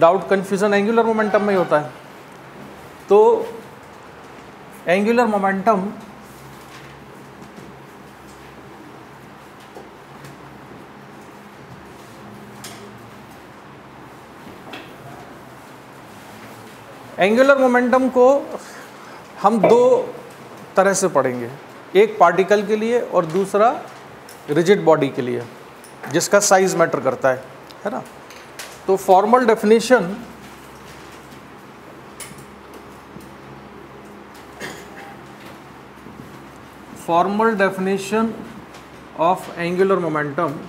Doubt confusion angular momentum में ही होता है तो एंगुलर मोमेंटम एंगुलर मोमेंटम को हम दो तरह से पढ़ेंगे एक पार्टिकल के लिए और दूसरा रिजिड बॉडी के लिए जिसका साइज मैटर करता है है ना So formal definition of angular momentum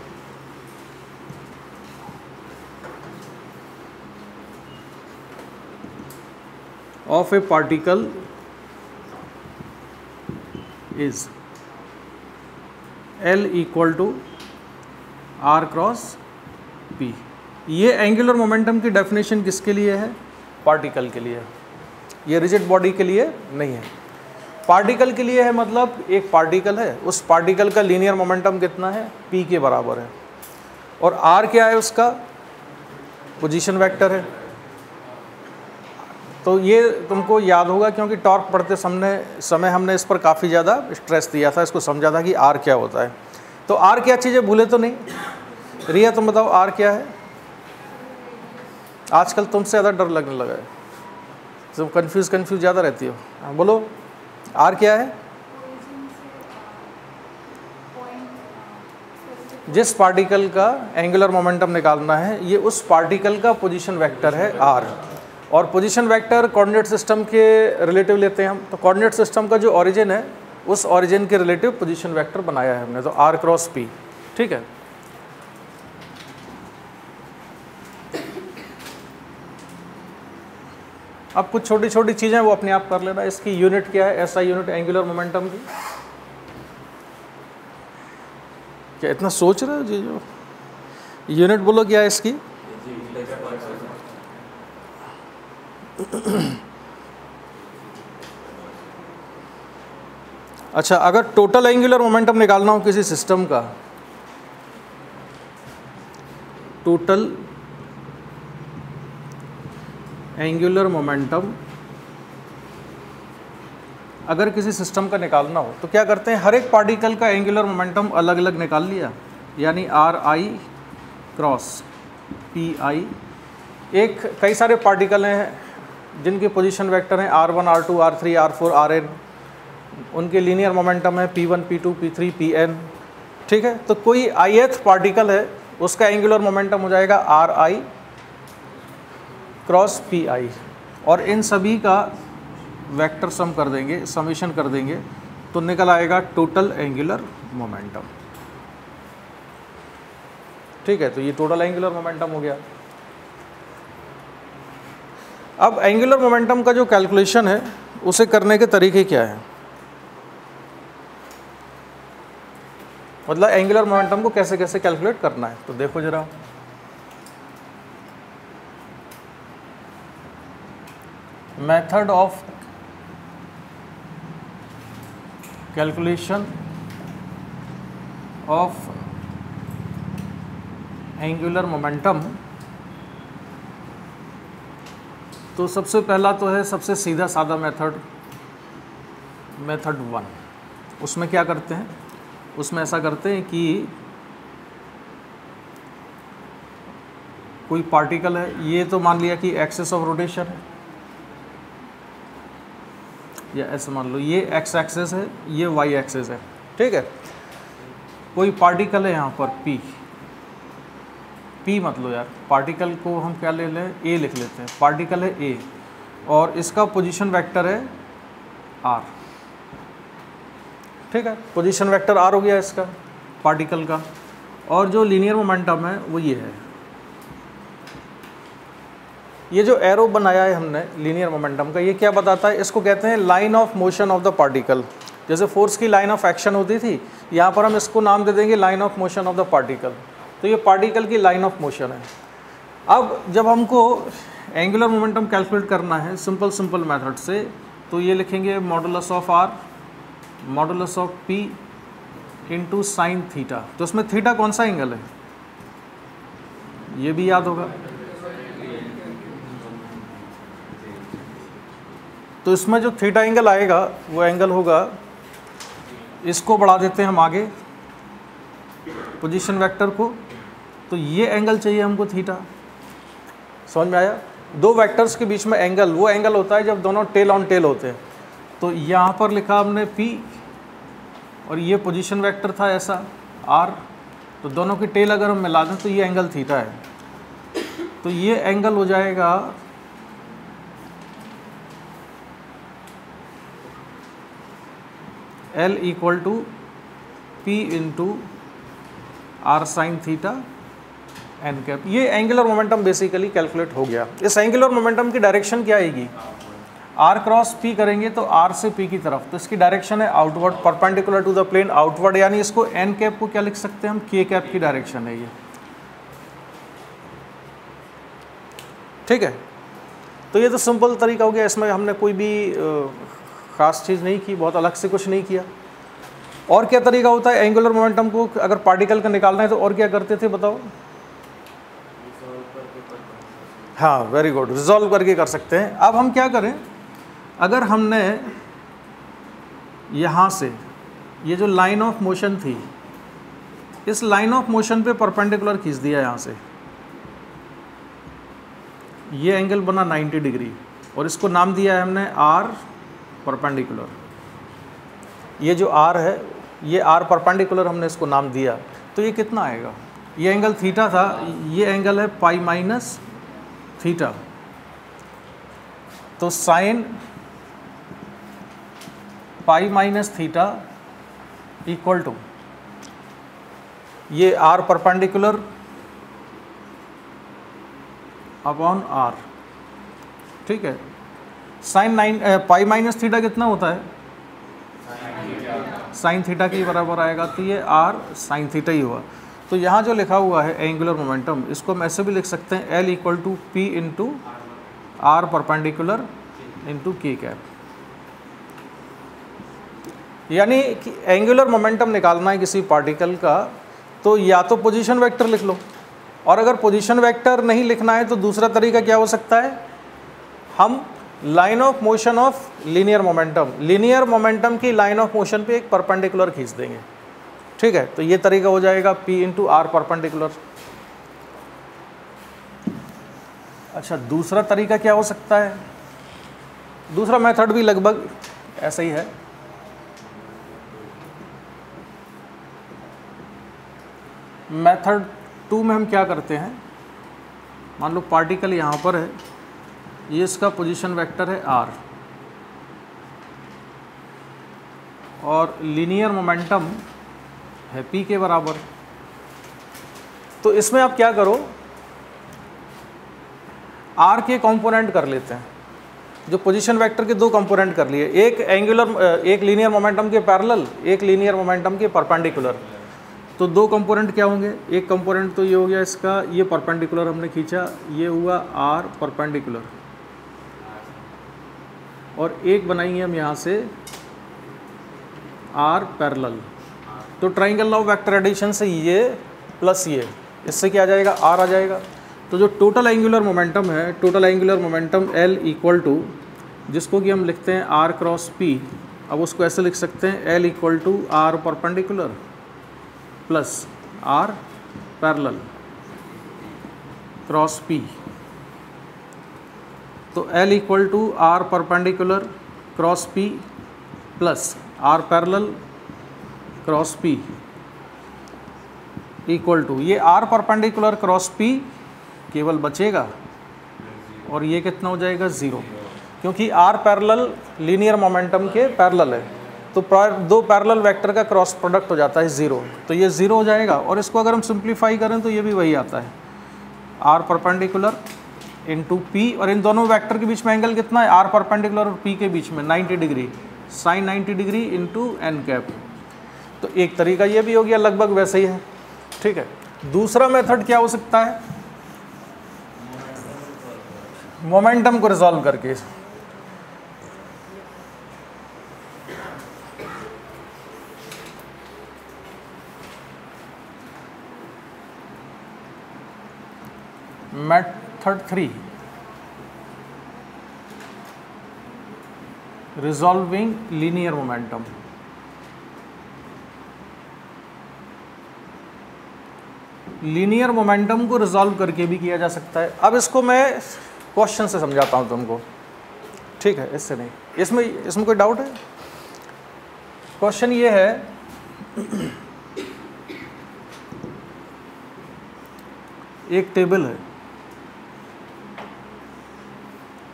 of a particle is L equal to R cross P. ये एंगुलर मोमेंटम की डेफिनेशन किसके लिए है पार्टिकल के लिए ये रिजिड बॉडी के लिए नहीं है पार्टिकल के लिए है मतलब एक पार्टिकल है उस पार्टिकल का लीनियर मोमेंटम कितना है पी के बराबर है और आर क्या है उसका पोजीशन वेक्टर है तो ये तुमको याद होगा क्योंकि टॉर्क पढ़ते समय समय हमने इस पर काफ़ी ज़्यादा स्ट्रेस दिया था इसको समझा था कि आर क्या होता है तो आर क्या चीज़ें भूले तो नहीं रिया तुम बताओ आर क्या है आजकल तुमसे ज़्यादा डर लगने लगा है तुम कंफ्यूज कंफ्यूज ज़्यादा रहती हो हाँ, बोलो आर क्या है जिस पार्टिकल का एंगुलर मोमेंटम निकालना है ये उस पार्टिकल का पोजीशन वेक्टर है आर और पोजीशन वेक्टर कोऑर्डिनेट सिस्टम के रिलेटिव लेते हैं हम तो कोऑर्डिनेट सिस्टम का जो ओरिजिन है उस ओरिजिन के रिलेटिव पोजीशन वेक्टर बनाया है हमने तो आर क्रॉस पी ठीक है अब कुछ छोटी छोटी चीज़ें वो अपने आप कर लेना इसकी यूनिट क्या है ऐसा यूनिट एंगुलर मोमेंटम की क्या इतना सोच रहे हो जी जो यूनिट बोलो क्या है इसकी अच्छा अगर टोटल एंगुलर मोमेंटम निकालना हो किसी सिस्टम का टोटल एंगुलर मोमेंटम अगर किसी सिस्टम का निकालना हो तो क्या करते हैं हर एक पार्टिकल का एंगुलर मोमेंटम अलग अलग निकाल लिया यानी R I cross P I एक कई सारे पार्टिकल हैं जिनके पोजीशन वेक्टर हैं R one R two R three R four R N उनके लीनियर मोमेंटम है P one P two P three P N ठीक है तो कोई आई एथ पार्टिकल है उसका एंगुलर मोमेंटम हो जाएगा R I cross P I और इन सभी का वेक्टर सम कर देंगे समेशन कर देंगे तो निकल आएगा टोटल एंगुलर मोमेंटम ठीक है तो ये टोटल एंगुलर मोमेंटम हो गया अब एंगुलर मोमेंटम का जो कैलकुलेशन है उसे करने के तरीके क्या है मतलब एंगुलर मोमेंटम को कैसे कैसे कैलकुलेट करना है तो देखो ज़रा method of calculation of angular momentum तो सबसे पहला तो है सबसे सीधा साधा मेथड मेथड वन उसमें क्या करते हैं उसमें ऐसा करते हैं कि कोई पार्टिकल है ये तो मान लिया कि एक्सेस ऑफ रोटेशन है या ऐसे मान लो ये एक्स एक्सेस है ये वाई एक्सेस है ठीक है कोई पार्टिकल है यहाँ पर पी पी मतलब यार पार्टिकल को हम क्या ले लें ए लिख लेते हैं पार्टिकल है ए और इसका पोजीशन वेक्टर है आर ठीक है पोजीशन वेक्टर आर हो गया इसका पार्टिकल का और जो लीनियर मोमेंटम है वो ये है ये जो एरो बनाया है हमने लीनियर मोमेंटम का ये क्या बताता है इसको कहते हैं line of motion of the particle जैसे फोर्स की लाइन ऑफ एक्शन होती थी यहाँ पर हम इसको नाम दे देंगे line of motion of the particle तो ये पार्टिकल की लाइन ऑफ मोशन है अब जब हमको एंगुलर मोमेंटम कैलकुलेट करना है सिंपल सिंपल मैथड से तो ये लिखेंगे modulus of R modulus of P into sine theta तो इसमें थीटा कौन सा एंगल है ये भी याद होगा तो इसमें जो थीटा एंगल आएगा वो एंगल होगा इसको बढ़ा देते हैं हम आगे पोजीशन वेक्टर को तो ये एंगल चाहिए हमको थीटा समझ में आया दो वेक्टर्स के बीच में एंगल वो एंगल होता है जब दोनों टेल ऑन टेल होते हैं तो यहाँ पर लिखा हमने P और ये पोजीशन वेक्टर था ऐसा R तो दोनों की टेल अगर हम मिला दें तो ये एंगल थीटा है तो ये एंगल हो जाएगा L equal to P into R sine theta N cap ये एंगुलर मोमेंटम बेसिकली कैलकुलेट हो गया इस एंगुलर मोमेंटम की डायरेक्शन क्या आएगी आर क्रॉस पी करेंगे तो आर से पी की तरफ तो इसकी डायरेक्शन है outward perpendicular to the plane outward यानी इसको एन कैप को क्या लिख सकते हैं हम के कैप की डायरेक्शन है ये ठीक है तो ये तो सिंपल तरीका हो गया इसमें हमने कोई भी ख़ास चीज़ नहीं की बहुत अलग से कुछ नहीं किया और क्या तरीका होता है एंगुलर मोमेंटम को अगर पार्टिकल का निकालना है तो और क्या करते थे बताओ हाँ वेरी गुड रिजॉल्व करके कर सकते हैं अब हम क्या करें अगर हमने यहाँ से ये जो लाइन ऑफ मोशन थी इस लाइन ऑफ मोशन पे परपेंडिकुलर खींच दिया यहाँ से ये एंगल बना 90 डिग्री और इसको नाम दिया है हमने आर परपेंडिकुलर ये जो आर है ये आर परपेंडिकुलर हमने इसको नाम दिया तो ये कितना आएगा ये एंगल थीटा था ये एंगल है पाई माइनस थीटा तो sine pi minus theta equal to ये आर परपेंडिकुलर अपॉन आर ठीक है sine nine pi minus theta कितना होता है साइन थीटा के बराबर आएगा तो ये आर साइन थीटा ही हुआ तो यहाँ जो लिखा हुआ है एंगुलर मोमेंटम इसको हम ऐसे भी लिख सकते हैं L equal to P into R perpendicular into K cap यानी कि एंगुलर मोमेंटम निकालना है किसी पार्टिकल का तो या तो पोजीशन वेक्टर लिख लो और अगर पोजीशन वेक्टर नहीं लिखना है तो दूसरा तरीका क्या हो सकता है हम line of motion of linear momentum linear momentum की लाइन ऑफ मोशन पे एक परपेंडिकुलर खींच देंगे ठीक है तो ये तरीका हो जाएगा पी इंटू आर परपेंडिकुलर अच्छा दूसरा तरीका क्या हो सकता है दूसरा मेथड भी लगभग ऐसा ही है मेथड टू में हम क्या करते हैं मान लो पार्टिकल यहाँ पर है ये इसका पोजीशन वेक्टर है आर और लीनियर मोमेंटम है पी के बराबर तो इसमें आप क्या करो आर के कंपोनेंट कर लेते हैं जो पोजीशन वेक्टर के दो कंपोनेंट कर लिए एक एंगुलर एक लीनियर मोमेंटम के पैरेलल एक लीनियर मोमेंटम के परपेंडिकुलर तो दो कंपोनेंट क्या होंगे एक कंपोनेंट तो ये हो गया इसका ये परपेंडिकुलर हमने खींचा ये हुआ आर परपेंडिकुलर और एक बनाएंगे हम यहाँ से आर पैरल तो ट्राइंगल लॉ वैक्टर एडिशन से ये प्लस ये इससे क्या आ जाएगा आर आ जाएगा तो जो टोटल एंगुलर मोमेंटम है total angular momentum L equal to जिसको कि हम लिखते हैं आर क्रॉस पी अब उसको ऐसे लिख सकते हैं L equal to R perpendicular plus R parallel cross P तो L equal to R perpendicular cross P plus R parallel cross P equal to ये आर परपेंडिकुलर क्रॉस P केवल बचेगा और ये कितना हो जाएगा ज़ीरो क्योंकि आर पैरल लीनियर मोमेंटम के पैरल है तो दो पैरल वेक्टर का क्रॉस प्रोडक्ट हो जाता है ज़ीरो तो ये ज़ीरो हो जाएगा और इसको अगर हम सिंप्लीफाई करें तो ये भी वही आता है R perpendicular into P और इन दोनों वैक्टर के बीच में एंगल कितना है आर परपेंडिकुलर और पी के बीच में 90 degree sine 90 degree to N cap तो एक तरीका ये भी हो गया लगभग वैसे ही है ठीक है दूसरा मेथड क्या हो सकता है मोमेंटम को रिजॉल्व करके मैट method three resolving linear momentum linear momentum को रिजॉल्व करके भी किया जा सकता है अब इसको मैं क्वेश्चन से समझाता हूं तुमको ठीक है इससे नहीं इसमें इसमें कोई डाउट है क्वेश्चन ये है एक टेबल है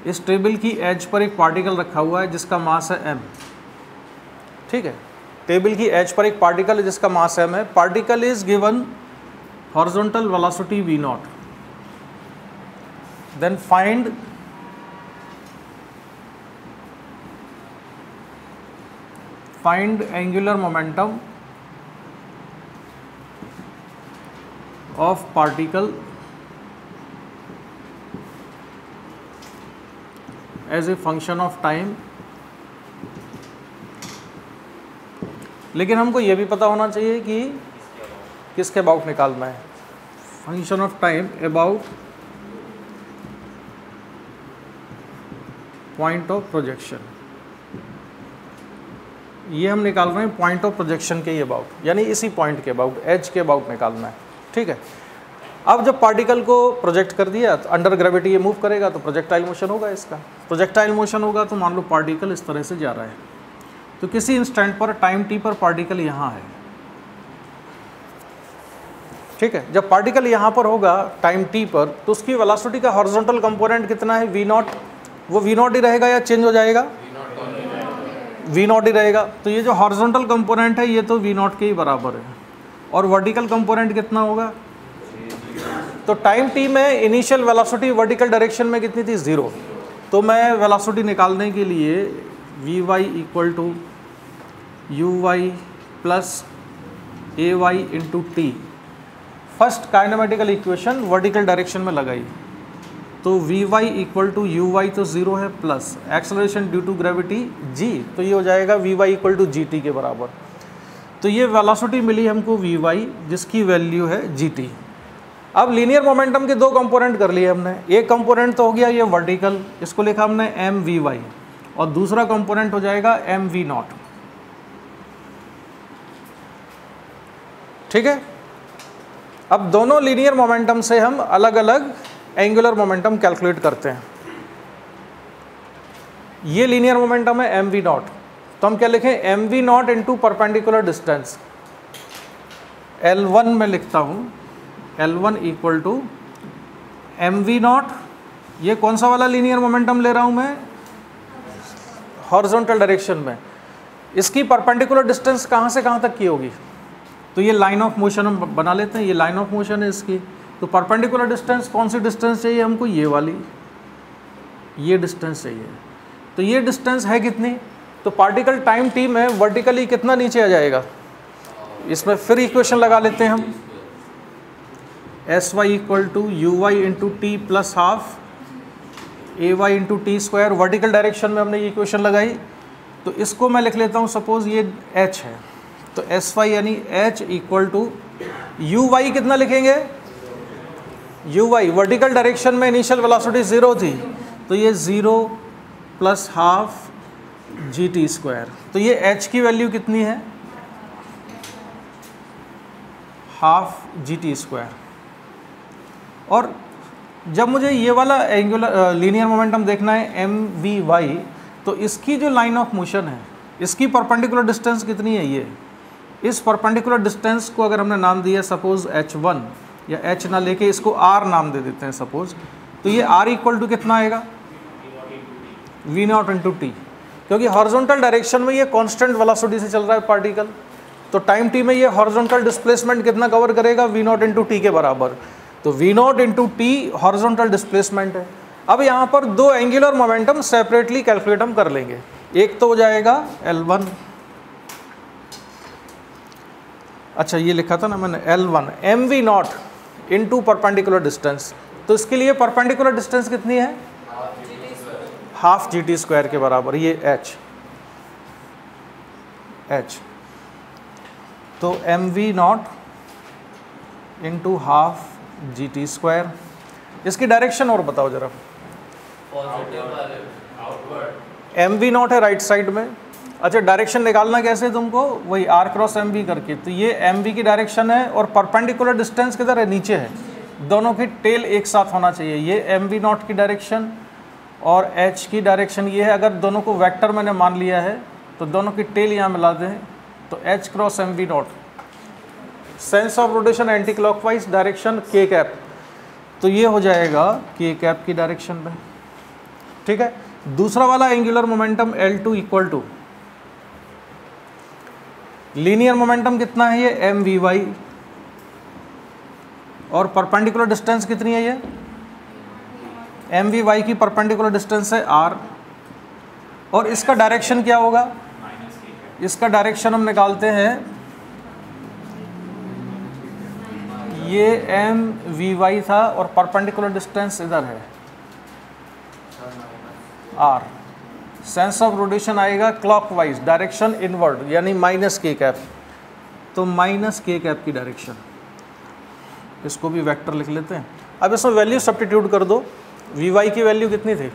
इस टेबल की एज पर एक पार्टिकल रखा हुआ है जिसका मास है एम ठीक है टेबल की एज पर एक पार्टिकल है जिसका मास एम है particle is given horizontal velocity V not then find find angular momentum of particle as a function of time लेकिन हमको ये भी पता होना चाहिए कि किसके अबाउट निकालना है function of time about point of projection ये हम निकाल रहे हैं पॉइंट ऑफ प्रोजेक्शन के ही अबाउट यानी इसी पॉइंट के अबाउट एज के अबाउट निकालना है ठीक है अब जब पार्टिकल को प्रोजेक्ट कर दिया तो अंडर ग्रेविटी ये मूव करेगा तो प्रोजेक्टाइल मोशन होगा इसका प्रोजेक्टाइल मोशन होगा तो मान लो पार्टिकल इस तरह से जा रहा है तो किसी इंस्टेंट पर टाइम टी पर पार्टिकल यहाँ है ठीक है जब पार्टिकल यहाँ पर होगा टाइम टी पर तो उसकी वेलासिटी का हॉर्जोंटल कंपोनेंट कितना है वी नॉट वो वी नॉट ही रहेगा या चेंज हो जाएगा वी नॉट ही रहेगा तो ये जो हॉर्जोंटल कंपोनेंट है ये तो वी नॉट के ही बराबर है और वर्टिकल कंपोनेंट कितना होगा तो टाइम टी में इनिशियल वेलासिटी वर्टिकल डायरेक्शन में कितनी थी ज़ीरो तो मैं वेलासिटी निकालने के लिए V Y equal to U Y plus A Y into T first kinematical equation vertical direction में लगाई तो V Y equal to U Y तो ज़ीरो है plus acceleration due to gravity G तो ये हो जाएगा V Y equal to G T के बराबर तो ये वेलासिटी मिली हमको वी वाई जिसकी वैल्यू है जी टी अब लीनियर मोमेंटम के दो कंपोनेंट कर लिए हमने एक कंपोनेंट तो हो गया ये वर्टिकल इसको लिखा हमने एम वी वाई और दूसरा कंपोनेंट हो जाएगा एम वी नॉट ठीक है अब दोनों लीनियर मोमेंटम से हम अलग अलग एंगुलर मोमेंटम कैलकुलेट करते हैं ये लीनियर मोमेंटम है एम वी नॉट तो हम क्या लिखें M V not into perpendicular distance L one में लिखता हूँ L one equal to M V not ये कौन सा वाला लीनियर मोमेंटम ले रहा हूँ मैं हॉर्जोंटल डायरेक्शन में इसकी परपेंडिकुलर डिस्टेंस कहाँ से कहाँ तक की होगी तो ये लाइन ऑफ मोशन हम बना लेते हैं ये लाइन ऑफ मोशन है इसकी तो परपेंडिकुलर डिस्टेंस कौन सी डिस्टेंस चाहिए हमको ये वाली ये डिस्टेंस चाहिए तो ये डिस्टेंस है कितनी तो पार्टिकल टाइम टी में वर्टिकली कितना नीचे आ जाएगा इसमें फिर इक्वेशन लगा लेते हैं हम S Y equal to U Y into T plus half A Y into T square vertical direction में हमने ये इक्वेशन लगाई तो इसको मैं लिख लेता हूँ सपोज ये एच है तो एस वाई यानी H equal to U Y कितना लिखेंगे यू वाई वर्टिकल डायरेक्शन में इनिशियल वेलोसिटी ज़ीरो थी तो ये zero plus half G T square तो ये एच की वैल्यू कितनी है हाफ जी टी स्क्वायर और जब मुझे ये वाला एंगुलर लीनियर मोमेंटम देखना है एम वी वाई तो इसकी जो लाइन ऑफ मोशन है इसकी परपेंडिकुलर डिस्टेंस कितनी है ये इस परपेंडिकुलर डिस्टेंस को अगर हमने नाम दिया सपोज एच वन या एच ना लेके इसको आर नाम दे देते हैं सपोज तो ये आर इक्वल टू कितना आएगा वी नॉट इंटू टी क्योंकि हॉर्जोंटल डायरेक्शन में ये कॉन्स्टेंट वाला से चल रहा है पार्टिकल तो टाइम टी में ये हॉर्जोंटल डिस्प्लेसमेंट कितना कवर करेगा वी नॉट इंटू टी के बराबर तो V not into T horizontal displacement है अब यहाँ पर दो एंगुलर मोमेंटम सेपरेटली कैलकुलेट हम कर लेंगे एक तो हो जाएगा L1 अच्छा ये लिखा था ना मैंने L one M V nought into perpendicular distance तो इसके लिए परपेंडिकुलर डिस्टेंस कितनी है हाफ जी टी स्क्वायर के बराबर ये एच एच तो M V not into half G T square इसकी डायरेक्शन और बताओ जरा एम वी नॉट है राइट साइड में अच्छा डायरेक्शन निकालना कैसे तुमको वही आर क्रॉस एम वी करके तो ये एम वी की डायरेक्शन है और परपेंडिकुलर डिस्टेंस किधर है नीचे है दोनों की टेल एक साथ होना चाहिए ये एम वी नॉट की डायरेक्शन और एच की डायरेक्शन ये है अगर दोनों को वेक्टर मैंने मान लिया है तो दोनों की टेल यहाँ मिला दें तो H cross M V not sense of rotation anticlockwise direction K cap तो ये हो जाएगा के कैप की डायरेक्शन में ठीक है दूसरा वाला angular momentum L two equal to linear momentum कितना है ये एम वी वाई और परपेंडिकुलर डिस्टेंस कितनी है ये एम वी वाई की परपेंडिकुलर डिस्टेंस है आर और इसका डायरेक्शन क्या होगा इसका डायरेक्शन हम निकालते हैं ये एम वी वाई था और परपेंडिकुलर डिस्टेंस इधर है आर सेंस ऑफ रोटेशन आएगा क्लॉकवाइज डायरेक्शन इनवर्ड यानी माइनस के कैप तो माइनस के कैप की डायरेक्शन इसको भी वेक्टर लिख लेते हैं अब इसमें वैल्यू सब्टीट्यूट कर दो वी वाई की वैल्यू कितनी थी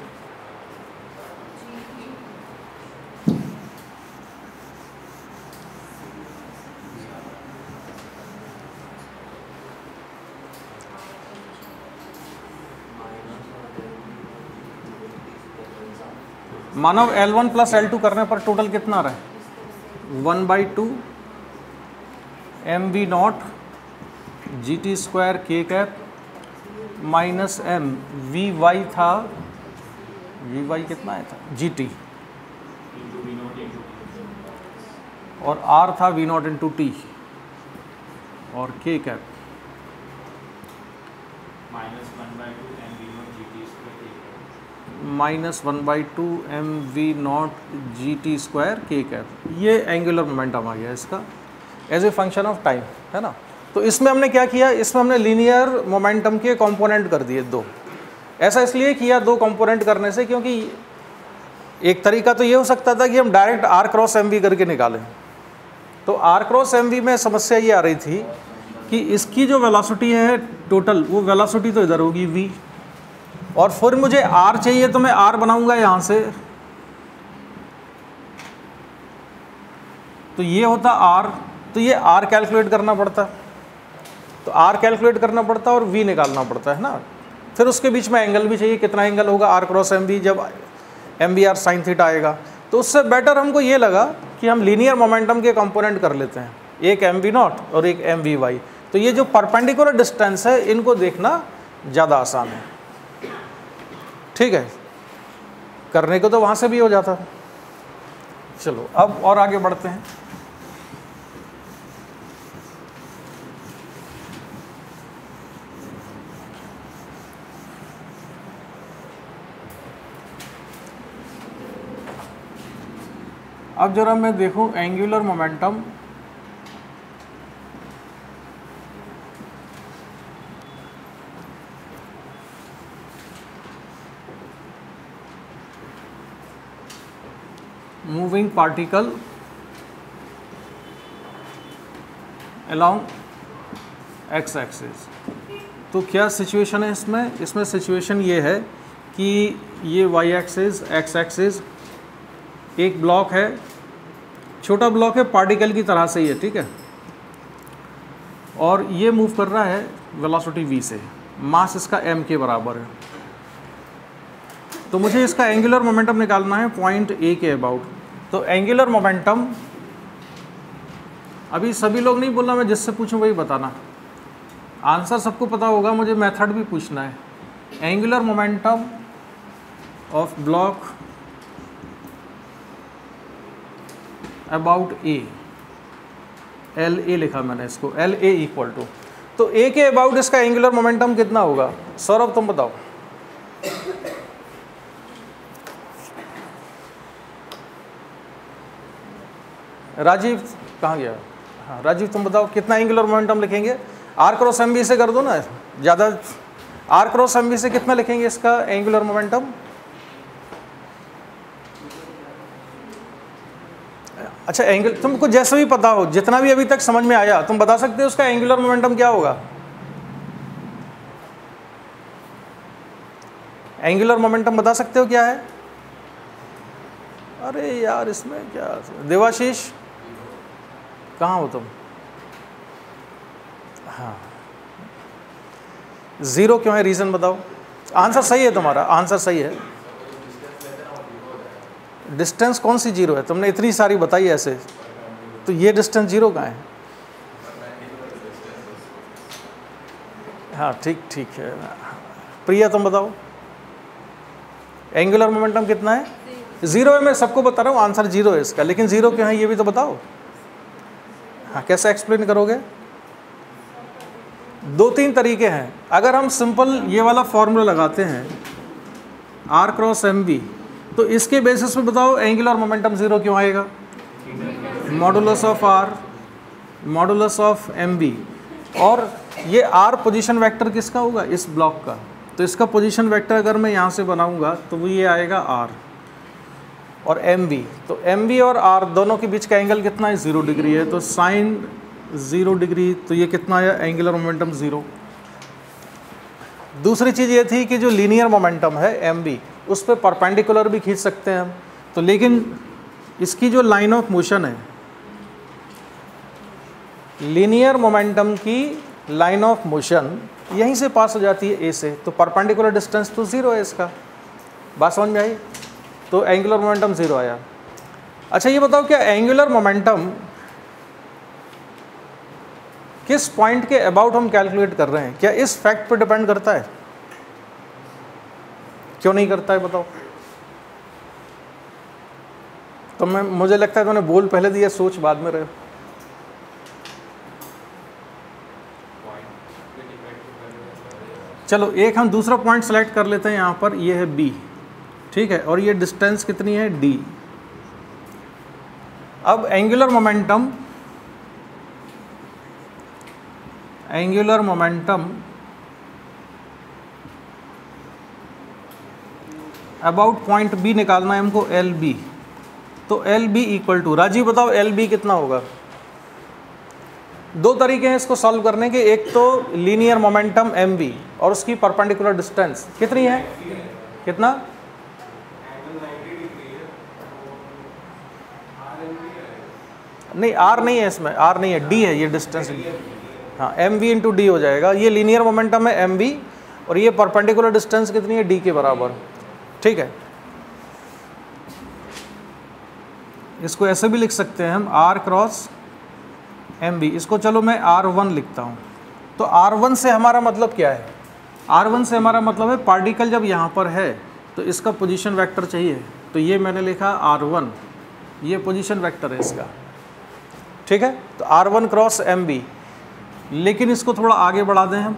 Manav L1 one plus L करने पर टोटल कितना रहे one by two M V not G T square K cap minus M V Y था वी वाई कितना है था जी टी और आर था V not into T और K cap minus minus one by two M V not G T square K cap ये angular momentum आ गया इसका as a function of time है ना तो इसमें हमने क्या किया इसमें हमने लीनियर मोमेंटम के कंपोनेंट कर दिए दो ऐसा इसलिए किया दो कंपोनेंट करने से क्योंकि एक तरीका तो ये हो सकता था कि हम डायरेक्ट आर क्रॉस एम करके निकालें तो आर क्रॉस एम में समस्या ये आ रही थी कि इसकी जो वेलासिटी है टोटल वो वेलासिटी तो इधर होगी वी और फिर मुझे आर चाहिए तो मैं आर बनाऊंगा यहाँ से तो ये होता आर तो ये आर कैलकुलेट करना पड़ता तो आर कैलकुलेट करना पड़ता और वी निकालना पड़ता है ना फिर उसके बीच में एंगल भी चाहिए कितना एंगल होगा आर क्रॉस एम वी जब M V R sine theta आएगा तो उससे बेटर हमको ये लगा कि हम लीनियर मोमेंटम के कंपोनेंट कर लेते हैं एक एम वी नॉट और एक एम वी वाई तो ये जो परपेंडिकुलर डिस्टेंस है इनको देखना ज़्यादा आसान है ठीक है करने को तो वहां से भी हो जाता है चलो अब और आगे बढ़ते हैं अब जरा मैं देखूं angular momentum moving particle along x axis तो क्या सिचुएशन है इसमें इसमें सिचुएशन ये है कि ये y एक्सिस x एक्सिस एक ब्लॉक है छोटा ब्लॉक है पार्टिकल की तरह से ही है ठीक है और ये मूव कर रहा है वेलोसिटी v से मास इसका m के बराबर है तो मुझे इसका एंगुलर मोमेंटम निकालना है पॉइंट ए के अबाउट तो एंगुलर मोमेंटम अभी सभी लोग नहीं बोलना मैं जिससे पूछूं वही बताना आंसर सबको पता होगा मुझे मेथड भी पूछना है angular momentum of block about A L A लिखा मैंने इसको एल ए इक्वल टू तो ए के अबाउट इसका एंगुलर मोमेंटम कितना होगा सौरभ तुम बताओ राजीव कहाँ गया हाँ राजीव तुम बताओ कितना एंगुलर मोमेंटम लिखेंगे आर क्रॉस एम से कर दो ना ज़्यादा आर क्रॉस एम से कितना लिखेंगे इसका एंगुलर मोमेंटम अच्छा एंगल तुमको जैसे भी पता हो जितना भी अभी तक समझ में आया तुम बता सकते हो उसका एंगुलर मोमेंटम क्या होगा एंगुलर मोमेंटम बता सकते हो क्या है अरे यार इसमें क्या देवाशीष कहाँ हो तुम हाँ ज़ीरो क्यों है रीज़न बताओ आंसर सही है तुम्हारा आंसर सही है डिस्टेंस कौन सी जीरो है तुमने इतनी सारी बताई ऐसे तो ये डिस्टेंस जीरो कहाँ है हाँ ठीक ठीक है प्रिया तुम बताओ एंगुलर मोमेंटम कितना है ज़ीरो है मैं सबको बता रहा हूँ आंसर जीरो है इसका लेकिन ज़ीरो क्यों है ये भी तो बताओ हाँ कैसे एक्सप्लेन करोगे दो तीन तरीके हैं अगर हम सिंपल ये वाला फॉर्मूला लगाते हैं आर क्रॉस एम बी तो इसके बेसिस पे बताओ एंगुलर मोमेंटम ज़ीरो क्यों आएगा modulus of R modulus of M B और ये आर पोजीशन वेक्टर किसका होगा इस ब्लॉक का तो इसका पोजीशन वेक्टर अगर मैं यहाँ से बनाऊँगा तो वो ये आएगा आर और एम वी तो एम वी और आर दोनों के बीच का एंगल कितना है ज़ीरो डिग्री है तो साइन ज़ीरो डिग्री तो ये कितना है एंगुलर मोमेंटम ज़ीरो दूसरी चीज़ ये थी कि जो लीनियर मोमेंटम है एम वी उस पर परपेंडिकुलर भी खींच सकते हैं हम तो लेकिन इसकी जो लाइन ऑफ मोशन है लीनियर मोमेंटम की लाइन ऑफ मोशन यहीं से पास हो जाती है ए से तो परपेंडिकुलर डिस्टेंस तो ज़ीरो है इसका बात समझ में आई तो एंगुलर मोमेंटम ज़ीरो आया अच्छा ये बताओ क्या एंगुलर मोमेंटम किस पॉइंट के अबाउट हम कैलकुलेट कर रहे हैं क्या इस फैक्ट पर डिपेंड करता है क्यों नहीं करता है बताओ तो मैं मुझे लगता है मैंने बोल पहले दिया सोच बाद में रहे चलो एक हम दूसरा पॉइंट सेलेक्ट कर लेते हैं यहां पर ये है बी ठीक है और ये डिस्टेंस कितनी है डी अब angular momentum angular momentum about point B निकालना है हमको एल बी तो L B equal to Rajiv बताओ एल बी कितना होगा दो तरीके हैं इसको सॉल्व करने के एक तो लीनियर मोमेंटम एम बी और उसकी परपेंडिकुलर डिस्टेंस कितनी है कितना नहीं आर नहीं है इसमें आर नहीं है डी है ये डिस्टेंस हाँ एम वी इंटू डी हो जाएगा ये लीनियर मोमेंटम है एम वी और ये परपेंडिकुलर डिस्टेंस कितनी है डी के बराबर ठीक है इसको ऐसे भी लिख सकते हैं हम आर क्रॉस एम वी इसको चलो मैं आर वन लिखता हूँ तो आर वन से हमारा मतलब क्या है आर वन से हमारा मतलब है पार्टिकल जब यहाँ पर है तो इसका पोजिशन वैक्टर चाहिए तो ये मैंने लिखा आर वन ये पोजिशन वैक्टर है इसका ठीक है तो R one cross M B लेकिन इसको थोड़ा आगे बढ़ा दें हम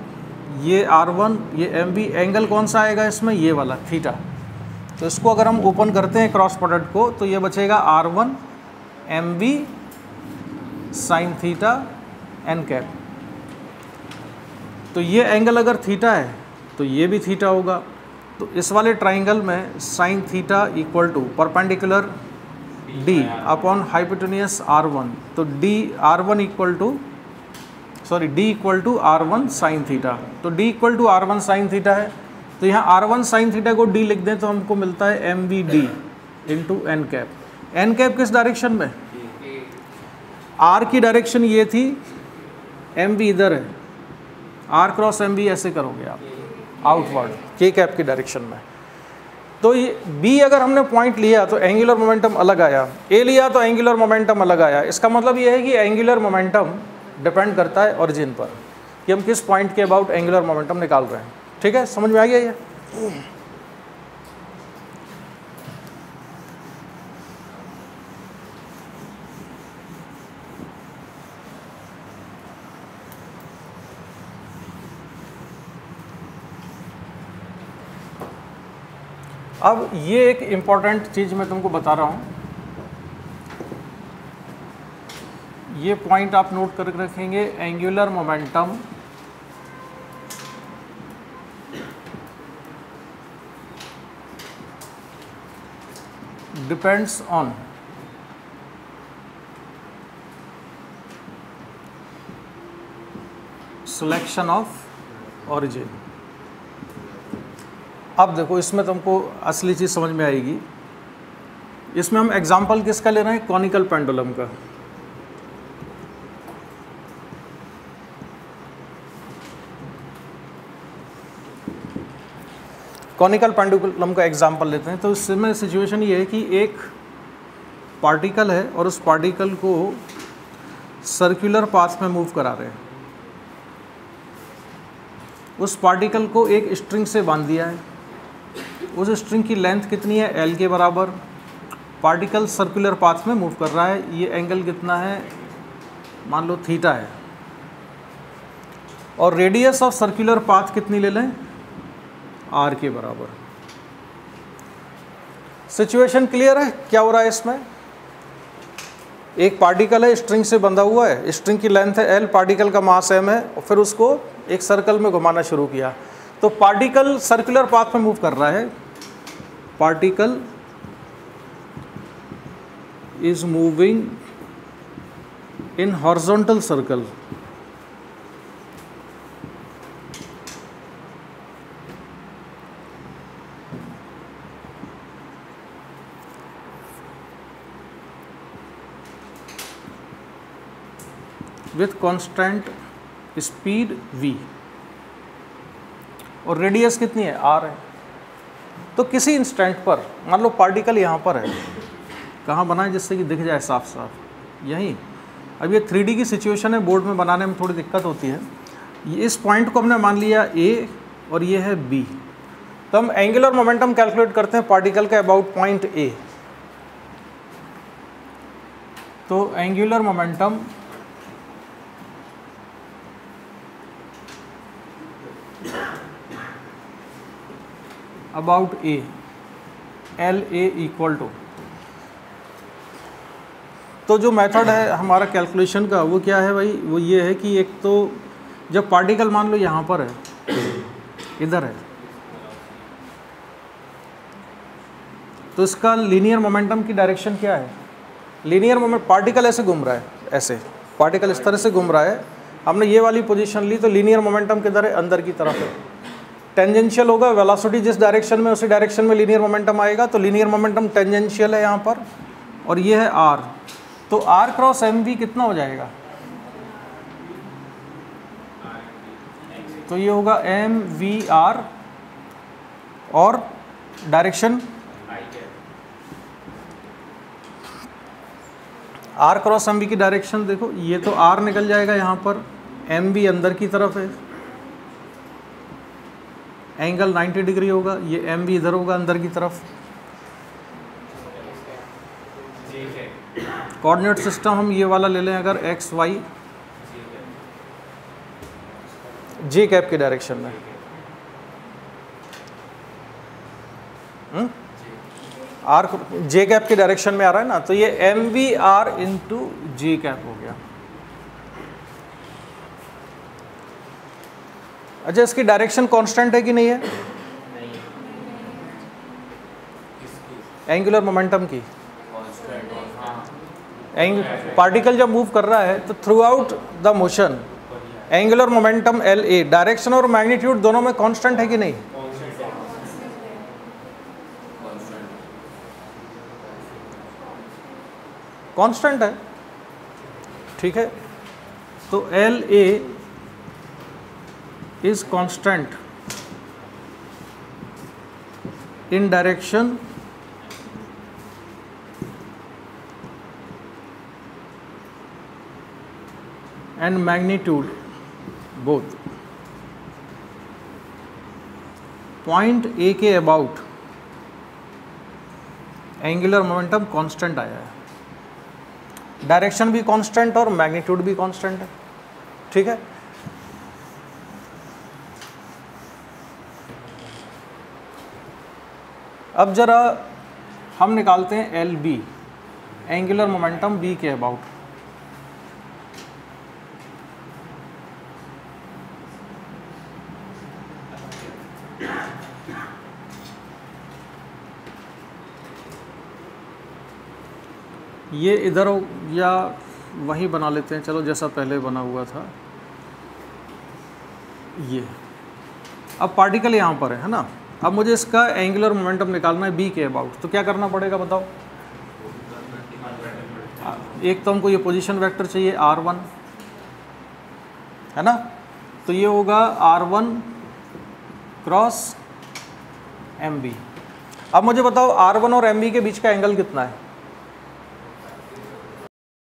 ये आर वन ये एम बी एंगल कौन सा आएगा इसमें ये वाला थीटा तो इसको अगर हम ओपन करते हैं क्रॉस प्रोडक्ट को तो ये बचेगा R one M B sine theta N cap तो ये एंगल अगर थीटा है तो ये भी थीटा होगा तो इस वाले ट्राइंगल में sine theta equal to perpendicular D upon hypotenuse R one तो D R one equal to sorry D equal to R one sine theta तो D equal to R one sine theta है तो यहाँ R one sine theta को D लिख दें तो हमको मिलता है M V D into N cap N cap किस डायरेक्शन में आर की डायरेक्शन ये थी एम वी इधर है आर क्रॉस एम वी ऐसे करोगे आप आउटवर्ड के कैप की डायरेक्शन में तो ये बी अगर हमने पॉइंट लिया तो एंगुलर मोमेंटम अलग आया ए लिया तो एंगुलर मोमेंटम अलग आया इसका मतलब ये है कि एंगुलर मोमेंटम डिपेंड करता है ओरिजिन पर कि हम किस पॉइंट के अबाउट एंगुलर मोमेंटम निकाल रहे हैं ठीक है समझ में आ गया ये अब ये एक इम्पॉर्टेंट चीज़ मैं तुमको बता रहा हूँ ये पॉइंट आप नोट कर रखेंगे angular momentum depends on selection of origin अब देखो इसमें तुमको असली चीज़ समझ में आएगी इसमें हम एग्जाम्पल किसका ले रहे हैं कॉनिकल पेंडुलम का कॉनिकल पेंडुलम का एग्जाम्पल लेते हैं तो इसमें सिचुएशन ये है कि एक पार्टिकल है और उस पार्टिकल को सर्कुलर पाथ में मूव करा रहे हैं उस पार्टिकल को एक स्ट्रिंग से बांध दिया है उस स्ट्रिंग की लेंथ कितनी है एल के बराबर पार्टिकल सर्कुलर पाथ में मूव कर रहा है ये एंगल कितना है मान लो थीटा है और रेडियस ऑफ सर्कुलर पाथ कितनी ले लें आर के बराबर सिचुएशन क्लियर है क्या हो रहा है इसमें एक पार्टिकल है स्ट्रिंग से बंधा हुआ है स्ट्रिंग की लेंथ है एल पार्टिकल का मास एम है और फिर उसको एक सर्कल में घुमाना शुरू किया तो पार्टिकल सर्कुलर पाथ में मूव कर रहा है particle is moving in horizontal circle with constant speed V और रेडियस कितनी है आर है तो किसी इंस्टेंट पर मान लो पार्टिकल यहाँ पर है कहाँ बनाए जिससे कि दिख जाए साफ साफ यहीं अब ये थ्री की सिचुएशन है बोर्ड में बनाने में थोड़ी दिक्कत होती है इस पॉइंट को हमने मान लिया ए और ये है बी तो हम एंगुलर मोमेंटम कैलकुलेट करते हैं पार्टिकल का अबाउट पॉइंट ए तो angular momentum about A L A equal to तो जो मेथड है हमारा कैलकुलेशन का वो क्या है भाई वो ये है कि एक तो जब पार्टिकल मान लो यहाँ पर है इधर है तो इसका लीनियर मोमेंटम की डायरेक्शन क्या है लीनियर मोमेंट पार्टिकल ऐसे घूम रहा है ऐसे पार्टिकल इस तरह से घूम रहा है हमने ये वाली पोजीशन ली तो लीनियर मोमेंटम किधर है अंदर की तरफ है टेंजेंशियल होगा वेलासिटी जिस डायरेक्शन में उसी डायरेक्शन में लीनियर मोमेंटम आएगा तो लीनियर मोमेंटम टेंजेंशियल है यहाँ पर और ये है आर तो आर क्रॉस एम वी कितना हो जाएगा तो ये होगा एम वी आर और direction R cross M V की डायरेक्शन देखो ये तो आर निकल जाएगा यहाँ पर एम वी अंदर की तरफ है एंगल 90 डिग्री होगा ये एम भी इधर होगा अंदर की तरफ कोऑर्डिनेट सिस्टम हम ये वाला ले लें अगर एक्स वाई जे कैप के डायरेक्शन में आर जे कैप के डायरेक्शन में आ रहा है ना तो ये M V R into J cap हो गया अच्छा इसकी डायरेक्शन कांस्टेंट है कि नहीं है एंगुलर मोमेंटम की एंग पार्टिकल जब मूव कर रहा है तो throughout the motion angular momentum L A direction और मैग्नीट्यूड दोनों में कांस्टेंट है कि नहीं कांस्टेंट है ठीक है तो L A is constant in direction and magnitude both point A के अबाउट एंगुलर मोमेंटम कांस्टेंट आया है डायरेक्शन भी कांस्टेंट और मैग्नीट्यूड भी कांस्टेंट है ठीक है अब ज़रा हम निकालते हैं L B angular momentum B के अबाउट ये इधर या वहीं बना लेते हैं चलो जैसा पहले बना हुआ था ये अब पार्टिकल यहाँ पर है है ना अब मुझे इसका एंगुलर मोमेंटम निकालना है बी के अबाउट तो क्या करना पड़ेगा बताओ एक तो हमको ये पोजीशन वेक्टर चाहिए आर वन है ना तो ये होगा R one cross M B अब मुझे बताओ आर वन और एम बी के बीच का एंगल कितना है